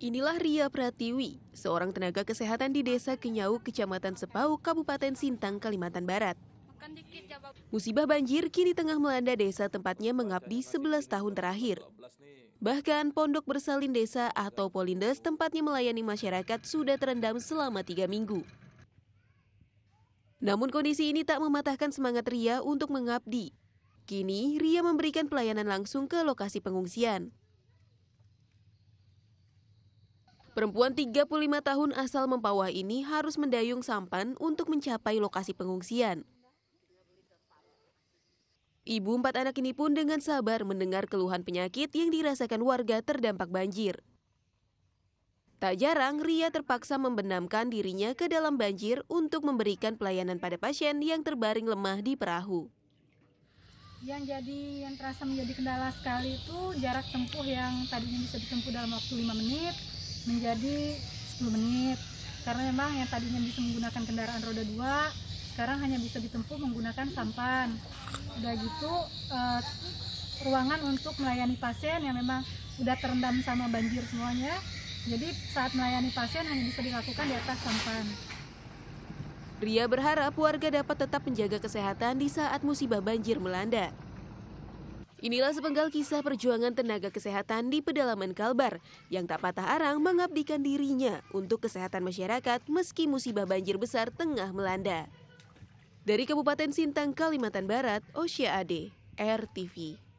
Inilah Ria Pratiwi, seorang tenaga kesehatan di Desa Kenyau, Kecamatan Sepau, Kabupaten Sintang, Kalimantan Barat. Musibah banjir kini tengah melanda desa tempatnya mengabdi 11 tahun terakhir. Bahkan pondok bersalin desa atau Polindes tempatnya melayani masyarakat sudah terendam selama tiga minggu. Namun kondisi ini tak mematahkan semangat Ria untuk mengabdi. Kini Ria memberikan pelayanan langsung ke lokasi pengungsian. Perempuan 35 tahun asal Mempawah ini harus mendayung sampan untuk mencapai lokasi pengungsian. Ibu empat anak ini pun dengan sabar mendengar keluhan penyakit yang dirasakan warga terdampak banjir. Tak jarang, Ria terpaksa membenamkan dirinya ke dalam banjir untuk memberikan pelayanan pada pasien yang terbaring lemah di perahu. Yang jadi yang terasa menjadi kendala sekali itu jarak tempuh yang tadinya bisa ditempuh dalam waktu 5 menit menjadi 10 menit. Karena memang yang tadinya bisa menggunakan kendaraan roda 2 sekarang hanya bisa ditempuh menggunakan sampan. Udah gitu eh, ruangan untuk melayani pasien yang memang udah terendam sama banjir semuanya. Jadi saat melayani pasien hanya bisa dilakukan di atas sampan. Ria berharap warga dapat tetap menjaga kesehatan di saat musibah banjir melanda. Inilah sepenggal kisah perjuangan tenaga kesehatan di pedalaman Kalbar yang tak patah arang mengabdikan dirinya untuk kesehatan masyarakat meski musibah banjir besar tengah melanda. Dari Kabupaten Sintang, Kalimantan Barat, Osya Ade, RTV.